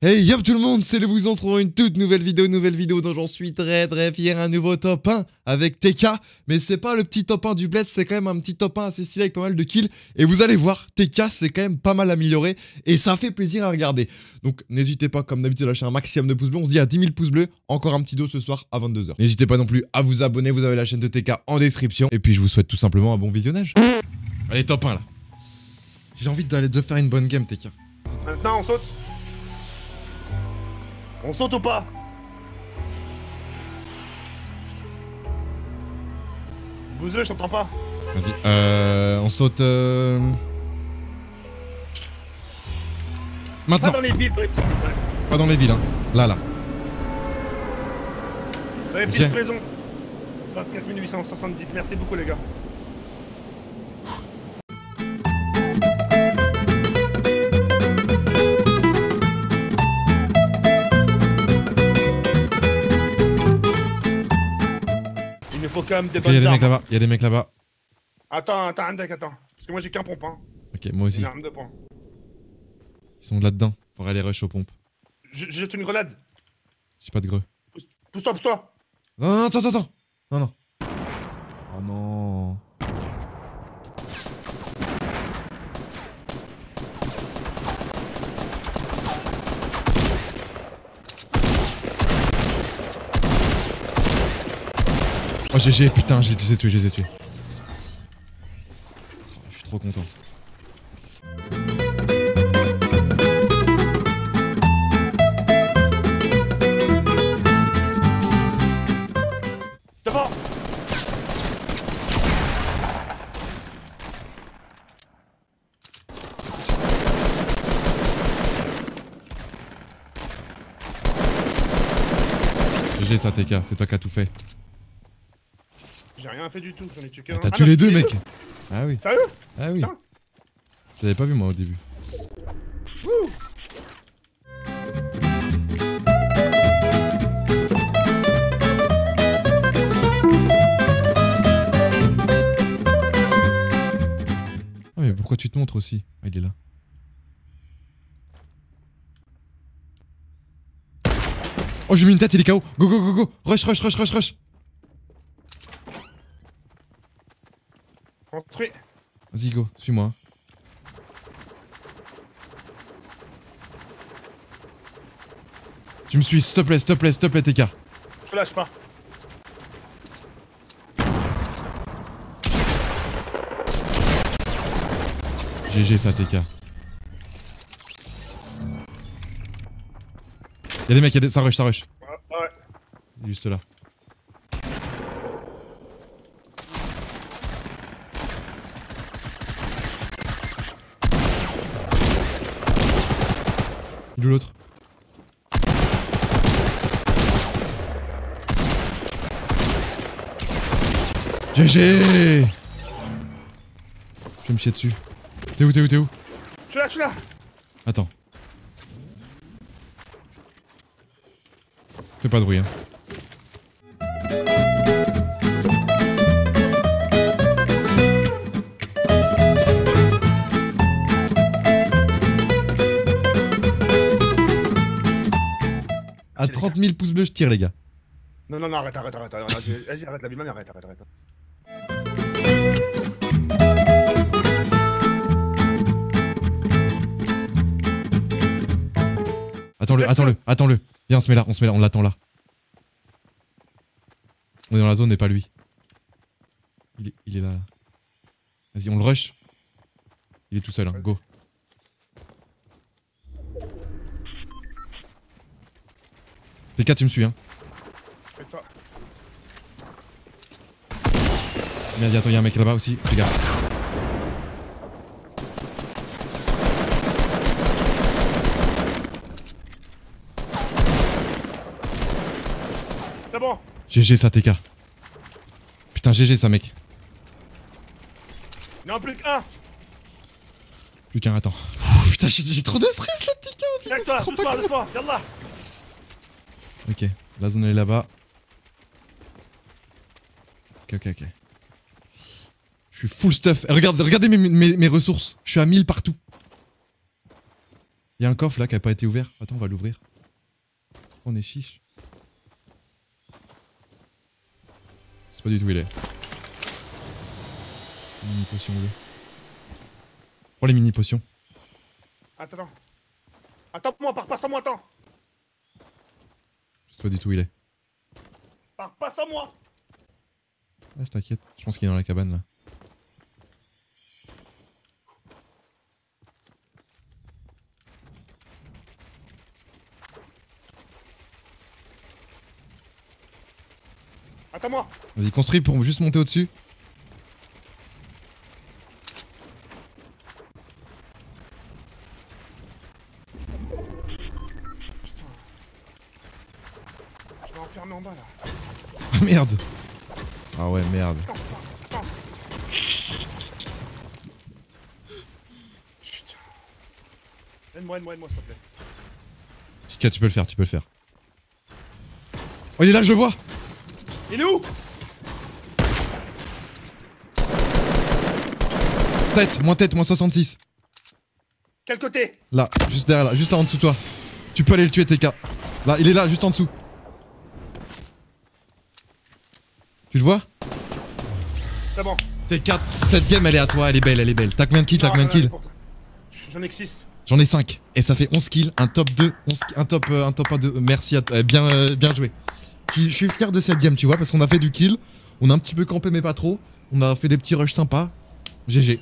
Hey yop tout le monde, c'est le vous dans une toute nouvelle vidéo, nouvelle vidéo dont j'en suis très très fier, un nouveau top 1 avec TK, mais c'est pas le petit top 1 du bled, c'est quand même un petit top 1 assez stylé avec pas mal de kills, et vous allez voir, TK c'est quand même pas mal amélioré, et ça fait plaisir à regarder. Donc n'hésitez pas comme d'habitude à lâcher un maximum de pouces bleus, on se dit à 10 000 pouces bleus, encore un petit dos ce soir à 22h. N'hésitez pas non plus à vous abonner, vous avez la chaîne de TK en description, et puis je vous souhaite tout simplement un bon visionnage. Allez top 1 là. J'ai envie d'aller de faire une bonne game TK. Maintenant, on saute. On saute ou pas Bouzeux, je t'entends pas. Vas-y, euh, on saute... Euh... Pas Maintenant, dans les villes, dans les, ouais. pas dans les villes, hein. Là, là. Dans les petites Ok. maisons. 24 870, merci beaucoup les gars. Faut quand même des Ok, y'a bonnes des mecs là-bas, y'a des mecs là-bas. Attends, attends, Andek, attends. Parce que moi j'ai qu'un pompe, hein. Ok, moi aussi. Une arme de. Ils sont là-dedans. Pour aller rush aux pompes. Jette une grenade. J'ai pas de greux. Pousse-toi, pousse-toi. Non, non, attends, attends, attends. Non, non. Oh non. Oh GG, putain, je les ai tués, je les ai tués. Je suis trop content. Devant GG, ça TK, c'est toi qui as tout fait. J'ai rien fait du tout, j'en ai tué qu'un. T'as tué les deux, mec. Ah oui, Sérieux ah oui. Je l'avais pas vu moi au début. Wouh Ah mais pourquoi tu te montres aussi Ah il est là. Oh j'ai mis une tête, il est KO Go go go go Rush rush rush rush rush Construit. Vas-y go, suis-moi. Tu me suis, s'il te plaît, s'il te plaît, s'il te plaît TK. Je lâche pas. GG ça TK. Y'a des mecs, y'a des... ça rush, ça rush. Ouais, ouais. Juste là. Il est où l'autre GG Je vais me chier dessus. T'es où, t'es où, t'es où? Je suis là, je suis là. Attends. Fais pas de bruit, hein. 30 000 pouces bleus, je tire, les gars. Non, non, non, arrête, arrête, arrête. arrête, arrête. Vas-y, arrête la bimane, arrête, arrête, arrête. Attends-le, attends-le, attends-le. Viens, on se met là, on se met là, on l'attend là. On est dans la zone, mais pas lui. Il est, il est là. Vas-y, on le rush. Il est tout seul, hein. go. TK, tu me suis, hein. Fais-toi. Merde, attends, y'a un mec là-bas aussi. Regarde. C'est bon. GG, ça, TK. Putain, GG, ça, mec. A plus qu'un. Plus qu'un, attends. Ouh, putain, j'ai trop de stress là, TK. trop doucement, doucement. Yallah. Ok, la zone elle est là-bas. Ok, ok, ok. Je suis full stuff. Eh, Regarde, regardez mes, mes- ressources. Je suis à 1000 partout. Il y a un coffre là qui a pas été ouvert. Attends, on va l'ouvrir. On est chiche. C'est pas du tout où il est. Mini potion bleue. Prends les mini potions. Attends, attends. Attends-moi, pars pas sans moi, attends. Je sais pas du tout où il est. Pars pas sans moi. Ah, je t'inquiète. Je pense qu'il est dans la cabane là. Attends-moi. Vas-y, construis pour juste monter au-dessus. Je vais enfermer en bas là. Ah merde Ah ouais, merde. Putain. Aide-moi, aide-moi, aide-moi, s'il te plaît. Tika, tu peux le faire, tu peux le faire. Oh, il est là, je le vois Il est où? Tête, moins tête, moins 66. Quel côté? Là, juste derrière là, juste là en dessous de toi. Tu peux aller le tuer, TK. Là, il est là, juste en dessous. Tu le vois C'est bon. TK, cette game elle est à toi, elle est belle, elle est belle. T'as combien de kills T'as combien de non, kills. J'en ai que 6. J'en ai 5. Et ça fait 11 kills, un top 2, 11 ki- un top, euh, un top 1 de. Merci à toi, euh, bien, euh, bien joué. Je suis fier de cette game, tu vois, parce qu'on a fait du kill. On a un petit peu campé, mais pas trop. On a fait des petits rushs sympas. GG.